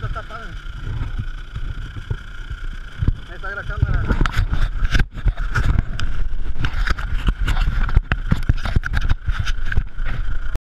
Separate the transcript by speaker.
Speaker 1: Ahorita está padre. Ahí está la cámara.